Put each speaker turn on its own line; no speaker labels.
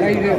થઈ ગયો